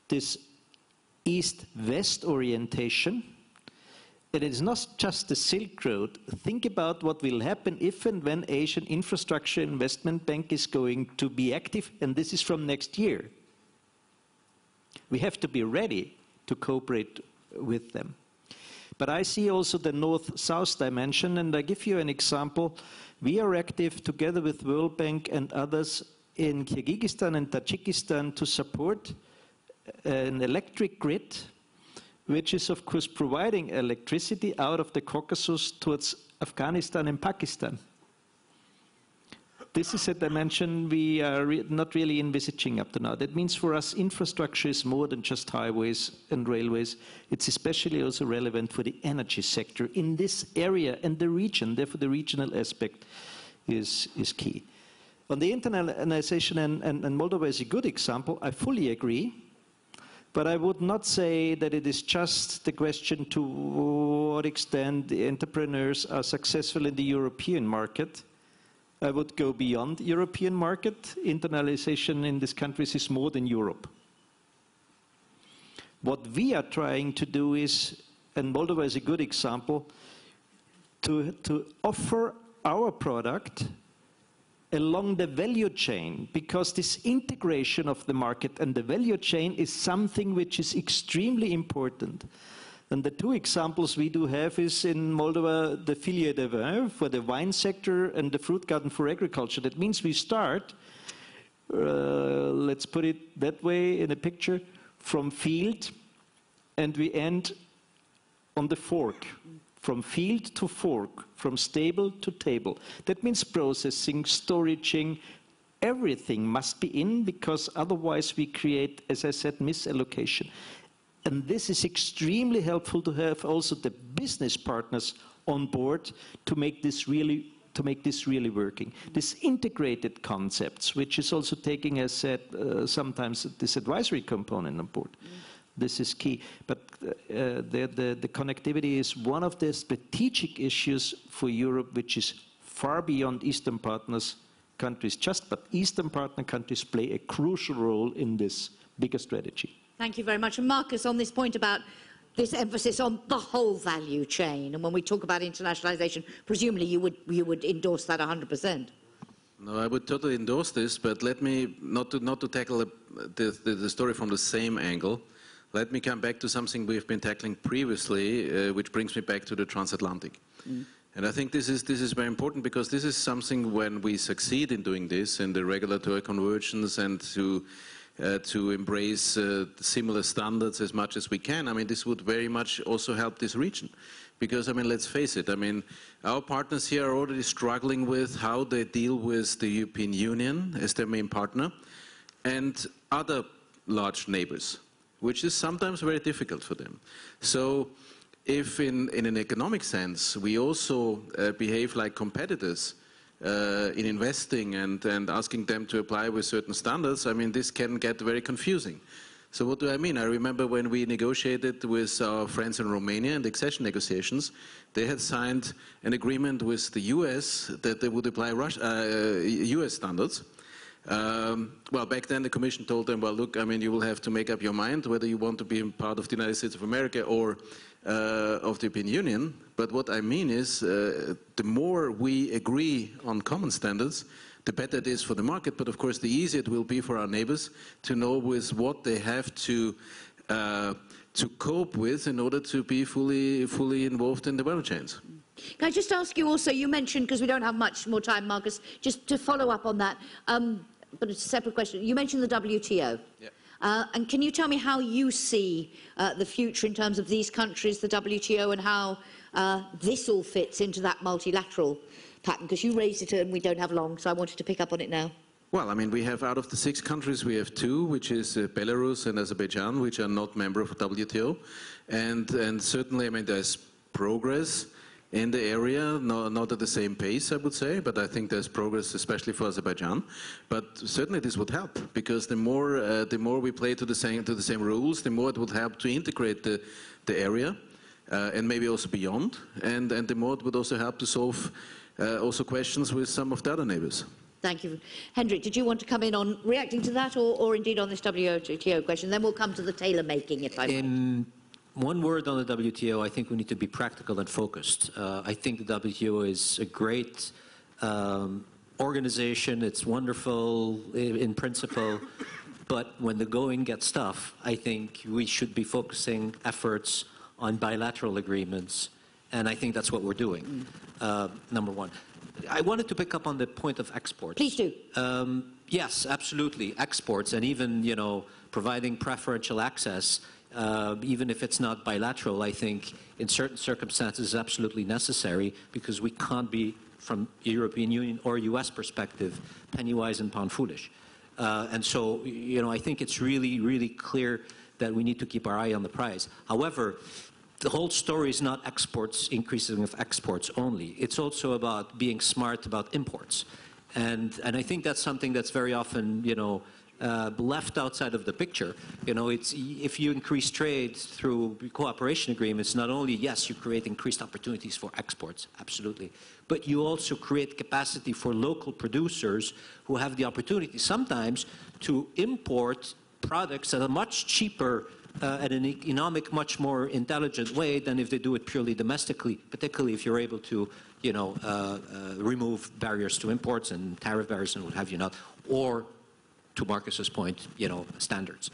this east-west orientation. It is not just the Silk Road. Think about what will happen if and when Asian Infrastructure Investment Bank is going to be active, and this is from next year. We have to be ready to cooperate with them. But I see also the north-south dimension, and I give you an example. We are active together with World Bank and others in Kyrgyzstan and Tajikistan to support uh, an electric grid, which is of course providing electricity out of the Caucasus towards Afghanistan and Pakistan. This is a dimension we are re not really envisaging up to now. That means for us, infrastructure is more than just highways and railways. It's especially also relevant for the energy sector in this area and the region. Therefore, the regional aspect is, is key. On the internationalization, and, and, and Moldova is a good example, I fully agree. But I would not say that it is just the question to what extent the entrepreneurs are successful in the European market would go beyond European market. Internalization in these countries is more than Europe. What we are trying to do is, and Moldova is a good example, to, to offer our product along the value chain because this integration of the market and the value chain is something which is extremely important. And the two examples we do have is in Moldova, the filière de vin for the wine sector and the fruit garden for agriculture. That means we start, uh, let's put it that way in a picture, from field and we end on the fork. From field to fork, from stable to table. That means processing, storaging, everything must be in because otherwise we create, as I said, misallocation. And this is extremely helpful to have also the business partners on board to make this really to make this really working. This integrated concepts, which is also taking, as said, uh, sometimes this advisory component on board. Mm. This is key. But uh, the, the, the connectivity is one of the strategic issues for Europe, which is far beyond Eastern partners countries just, but Eastern partner countries play a crucial role in this bigger strategy. Thank you very much. And Markus, on this point about this emphasis on the whole value chain, and when we talk about internationalization, presumably you would, you would endorse that 100%. No, I would totally endorse this, but let me, not to, not to tackle the, the, the story from the same angle, let me come back to something we've been tackling previously, uh, which brings me back to the transatlantic. Mm. And I think this is, this is very important because this is something when we succeed in doing this in the regulatory convergence and to uh, to embrace uh, similar standards as much as we can. I mean, this would very much also help this region. Because, I mean, let's face it, I mean, our partners here are already struggling with how they deal with the European Union as their main partner and other large neighbors, which is sometimes very difficult for them. So, if in, in an economic sense we also uh, behave like competitors, in investing and, and asking them to apply with certain standards, I mean, this can get very confusing. So what do I mean? I remember when we negotiated with our friends in Romania in the accession negotiations, they had signed an agreement with the US that they would apply Russia, uh, US standards. Um, well, back then the Commission told them, well, look, I mean, you will have to make up your mind whether you want to be part of the United States of America or uh, of the European Union. But what I mean is, uh, the more we agree on common standards, the better it is for the market. But of course, the easier it will be for our neighbors to know with what they have to uh, to cope with in order to be fully fully involved in the value chains. Can I just ask you also? You mentioned because we don't have much more time, Markus. Just to follow up on that, um, but it's a separate question. You mentioned the WTO. Yeah. Uh, and can you tell me how you see uh, the future in terms of these countries, the WTO, and how uh, this all fits into that multilateral pattern? Because you raised it and we don't have long, so I wanted to pick up on it now. Well, I mean, we have out of the six countries, we have two, which is uh, Belarus and Azerbaijan, which are not member of WTO. And, and certainly, I mean, there's progress. In the area, no, not at the same pace, I would say, but I think there's progress, especially for Azerbaijan. But certainly this would help, because the more, uh, the more we play to the, same, to the same rules, the more it would help to integrate the, the area, uh, and maybe also beyond, and, and the more it would also help to solve uh, also questions with some of the other neighbors. Thank you. Hendrik, did you want to come in on reacting to that or, or indeed on this WTO question? Then we'll come to the tailor making, if I may. In one word on the WTO, I think we need to be practical and focused. Uh, I think the WTO is a great um, organization. It's wonderful in, in principle. But when the going gets tough, I think we should be focusing efforts on bilateral agreements. And I think that's what we're doing, uh, number one. I wanted to pick up on the point of exports. Please do. Um, yes, absolutely. Exports and even, you know, providing preferential access, uh, even if it's not bilateral, I think in certain circumstances is absolutely necessary because we can't be, from European Union or U.S. perspective, penny wise and pound foolish. Uh, and so, you know, I think it's really, really clear that we need to keep our eye on the prize. However, the whole story is not exports, increasing of exports only. It's also about being smart about imports. And, and I think that's something that's very often, you know, uh, left outside of the picture. You know, it's, if you increase trade through cooperation agreements, not only, yes, you create increased opportunities for exports, absolutely, but you also create capacity for local producers who have the opportunity sometimes to import products at a much cheaper uh, at an economic, much more intelligent way than if they do it purely domestically, particularly if you're able to, you know, uh, uh, remove barriers to imports and tariff barriers and what have you not, or to Markus's point, you know, standards.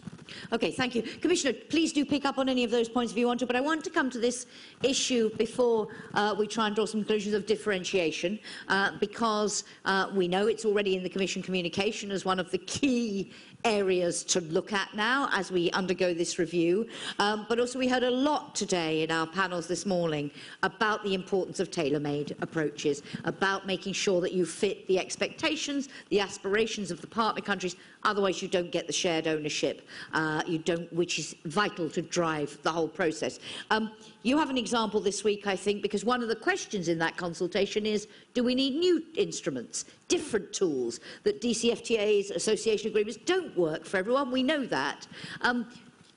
Okay, thank you. Commissioner, please do pick up on any of those points if you want to, but I want to come to this issue before uh, we try and draw some conclusions of differentiation, uh, because uh, we know it's already in the Commission communication as one of the key areas to look at now as we undergo this review. Um, but also we heard a lot today in our panels this morning about the importance of tailor-made approaches, about making sure that you fit the expectations, the aspirations of the partner countries, otherwise you don't get the shared ownership, uh, you don't, which is vital to drive the whole process. Um, you have an example this week, I think, because one of the questions in that consultation is, do we need new instruments, different tools, that DCFTAs, association agreements, don't work for everyone, we know that. Um,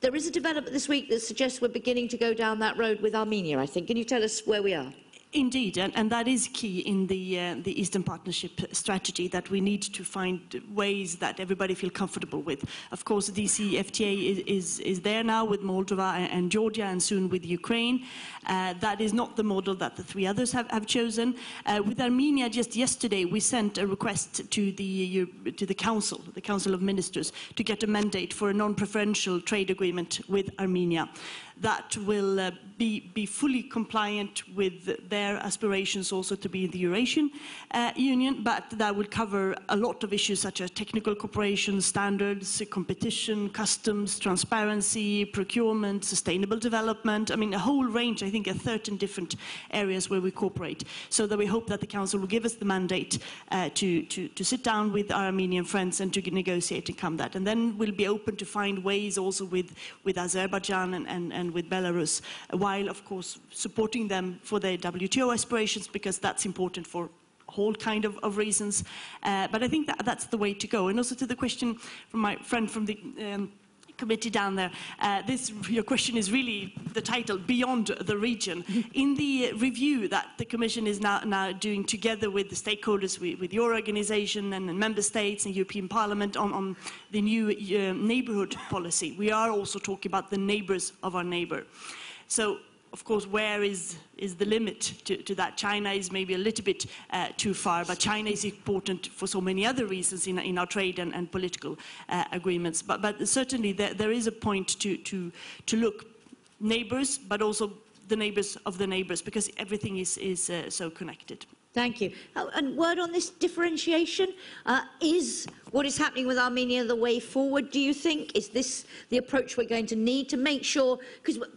there is a development this week that suggests we're beginning to go down that road with Armenia, I think. Can you tell us where we are? Indeed, and, and, that is key in the, uh, the Eastern Partnership strategy, that we need to find ways that everybody feel comfortable with. Of course, the DCFTA is, is, is there now with Moldova and, and, Georgia and soon with Ukraine. Uh, that is not the model that the three others have, have chosen. Uh, with Armenia, just yesterday, we sent a request to the, to the Council, the Council of Ministers, to get a mandate for a non-preferential trade agreement with Armenia that will uh, be, be, fully compliant with their aspirations also to be in the Eurasian uh, Union, but that will cover a lot of issues such as technical cooperation, standards, competition, customs, transparency, procurement, sustainable development. I mean, a whole range, I think, of 13 different areas where we cooperate. So that we hope that the Council will give us the mandate uh, to, to, to, sit down with our Armenian friends and to negotiate and come that. And then we'll be open to find ways also with, with Azerbaijan and, and, and with Belarus, while, of course, supporting them for their WTO aspirations, because that's important for whole kind of, of reasons. Uh, but I think that, that's the way to go. And also to the question from my friend from the um, committee down there. Uh, this, your question is really the title, Beyond the Region. In the review that the Commission is now, now doing together with the stakeholders, with, with your organization and, member states and European Parliament on, on the new uh, neighborhood policy, we are also talking about the neighbors of our neighbor. So of course, where is, is the limit to, to that? China is maybe a little bit uh, too far, but China is important for so many other reasons in, in our trade and, and political uh, agreements. But, but certainly there, there is a point to, to, to look neighbors, but also the neighbors of the neighbors, because everything is, is uh, so connected. Thank you. Oh, and word on this differentiation. Uh, is what is happening with Armenia the way forward, do you think? Is this the approach we're going to need to make sure?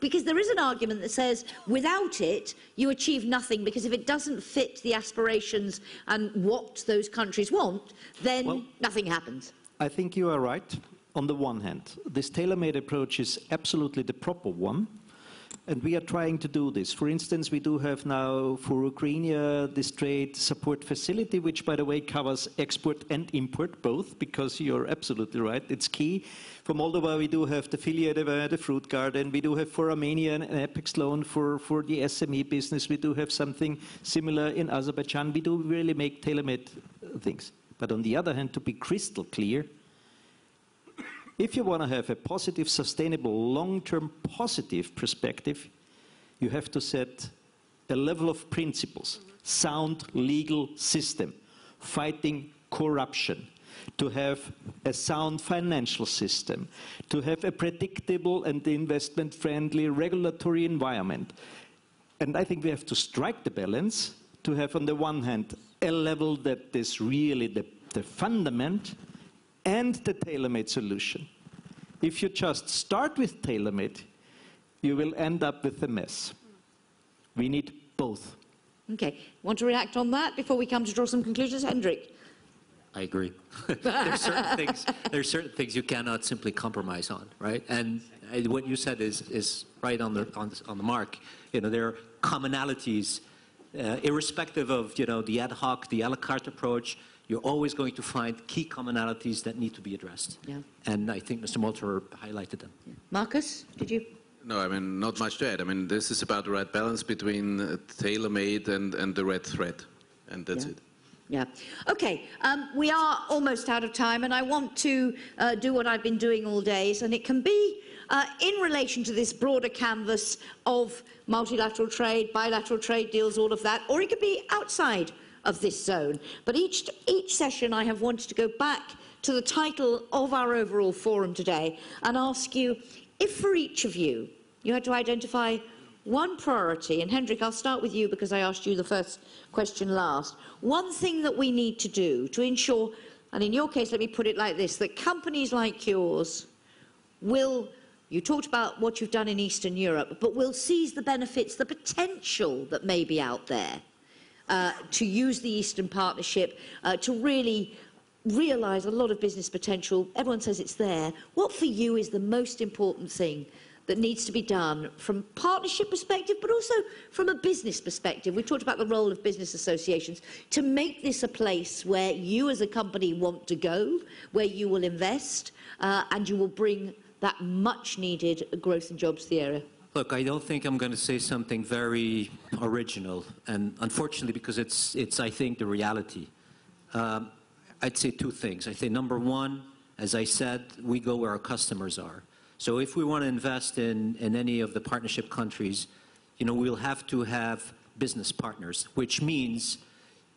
Because there is an argument that says without it, you achieve nothing, because if it doesn't fit the aspirations and what those countries want, then well, nothing happens. I think you are right on the one hand. This tailor-made approach is absolutely the proper one And we are trying to do this. For instance, we do have now for Ukraine this trade support facility, which, by the way, covers export and import both, because you're absolutely right, it's key. For Moldova, we do have the affiliated uh, the fruit garden. We do have for Armenia an Apex loan for, for the SME business. We do have something similar in Azerbaijan. We do really make tailor-made things. But on the other hand, to be crystal clear, if you want to have a positive, sustainable, long-term positive perspective, you have to set a level of principles, sound legal system, fighting corruption, to have a sound financial system, to have a predictable and investment-friendly regulatory environment. And I think we have to strike the balance to have, on the one hand, a level that is really the, the fundament and the tailor-made solution. If you just start with tailor-made, you will end up with a mess. We need both. Okay. Want to react on that before we come to draw some conclusions? Hendrik? I agree. there's certain things. There's certain things you cannot simply compromise on, right? And what you said is is right on the on the, on the mark. You know, there are commonalities, uh, irrespective of you know the ad hoc, the a la carte approach. You're always going to find key commonalities that need to be addressed. Yeah. And I think Mr. Molterer highlighted them. Markus, did you? No, I mean, not much to add. I mean, this is about the right balance between uh, tailor-made and, and the red thread. And that's Yeah. it. Yeah. Okay, um, we are almost out of time, and I want to uh, do what I've been doing all days, and it can be uh, in relation to this broader canvas of multilateral trade, bilateral trade deals, all of that, or it could be outside of this zone. But each, each session I have wanted to go back to the title of our overall forum today and ask you if for each of you you had to identify one priority, and Hendrik, I'll start with you because I asked you the first question last. One thing that we need to do to ensure, and in your case, let me put it like this, that companies like yours will, you talked about what you've done in Eastern Europe, but will seize the benefits, the potential that may be out there uh, to use the Eastern Partnership uh, to really realise a lot of business potential. Everyone says it's there. What for you is the most important thing that needs to be done from partnership perspective, but also from a business perspective? We talked about the role of business associations to make this a place where you as a company want to go, where you will invest, uh, and you will bring that much needed growth and jobs to the area. Look, I don't think I'm going to say something very original, and unfortunately, because it's, it's I think, the reality. Um, I'd say two things. I'd say number one, as I said, we go where our customers are. So if we want to invest in, in any of the partnership countries, you know, we'll have to have business partners, which means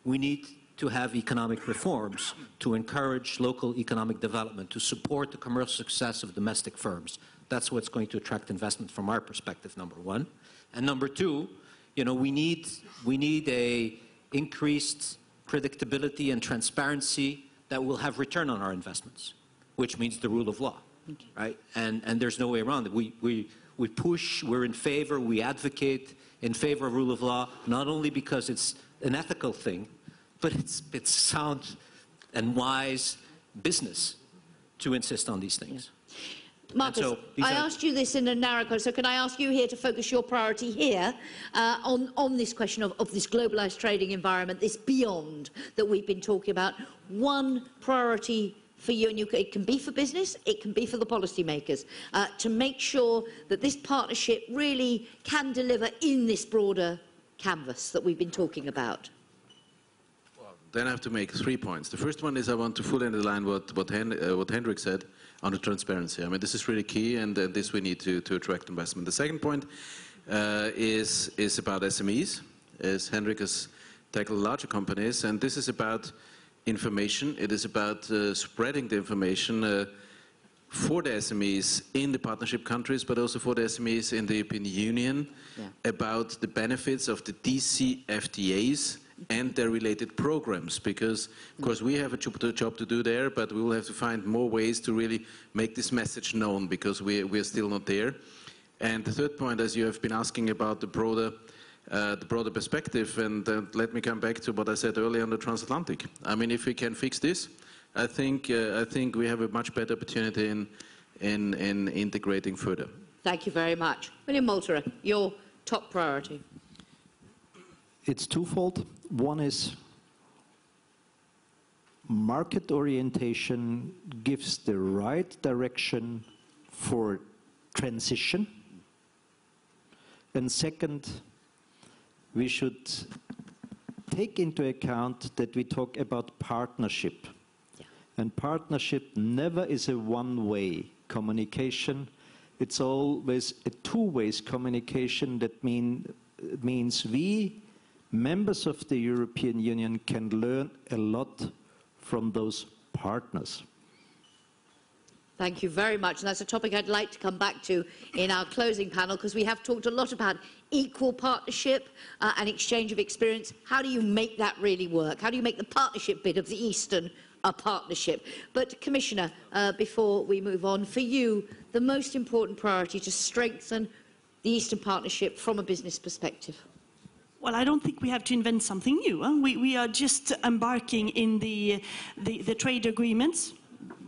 we need to have economic reforms to encourage local economic development, to support the commercial success of domestic firms. That's what's going to attract investment from our perspective, number one. And number two, you know, we need, we need a increased predictability and transparency that will have return on our investments, which means the rule of law, right? And, and there's no way around it. We, we, we push, we're in favor, we advocate in favor of rule of law, not only because it's an ethical thing, but it's, it's sound and wise business to insist on these things. Markus, so I are- asked you this in a narrow question, so can I ask you here to focus your priority here uh, on, on this question of, of this globalised trading environment, this beyond that we've been talking about? One priority for you, and you, it can be for business, it can be for the policymakers, uh, to make sure that this partnership really can deliver in this broader canvas that we've been talking about. Then I have to make three points. The first one is I want to fully underline what, what, Hen, uh, what Hendrik said on the transparency. I mean, this is really key, and uh, this we need to, to attract investment. The second point uh, is, is about SMEs, as Hendrik has tackled larger companies, and this is about information. It is about uh, spreading the information uh, for the SMEs in the partnership countries, but also for the SMEs in the European Union Yeah. about the benefits of the DCFTAs and their related programs. Because, of course, we have a job to, job to do there, but we will have to find more ways to really make this message known because we, we are still not there. And the third point, as you have been asking about the broader uh, the broader perspective, and uh, let me come back to what I said earlier on the transatlantic. I mean, if we can fix this, I think uh, I think we have a much better opportunity in in, in integrating further. Thank you very much. Wilhelm Molterer, your top priority. It's twofold. One is market orientation gives the right direction for transition. And second, we should take into account that we talk about partnership. And partnership never is a one-way communication. It's always a two-way communication that mean, means we, members of the European Union, can learn a lot from those partners. Thank you very much. And that's a topic I'd like to come back to in our closing panel because we have talked a lot about equal partnership uh, and exchange of experience. How do you make that really work? How do you make the partnership bit of the Eastern a partnership? But, Commissioner, uh, before we move on, for you, the most important priority to strengthen the Eastern Partnership from a business perspective? Well, I don't think we have to invent something new. Huh? We, we are just embarking in the, the, the trade agreements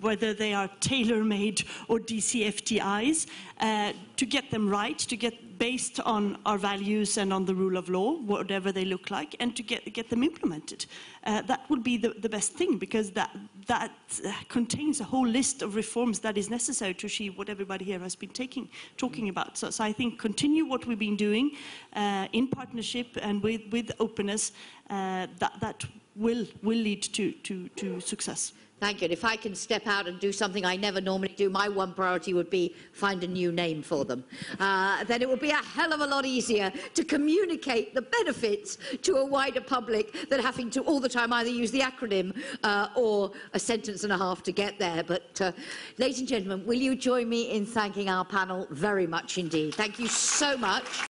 whether they are tailor-made or DCFTAs, uh, to get them right, to get based on our values and on the rule of law, whatever they look like, and to get, get them implemented. Uh, that would be the, the best thing because that, that uh, contains a whole list of reforms that is necessary to achieve what everybody here has been taking, talking about. So, so I think continue what we've been doing uh, in partnership and with, with openness, uh, that, that will, will lead to, to, to success. Thank you. And if I can step out and do something I never normally do, my one priority would be find a new name for them. Uh, then it would be a hell of a lot easier to communicate the benefits to a wider public than having to all the time either use the acronym uh, or a sentence and a half to get there. But, uh, ladies and gentlemen, will you join me in thanking our panel very much indeed? Thank you so much.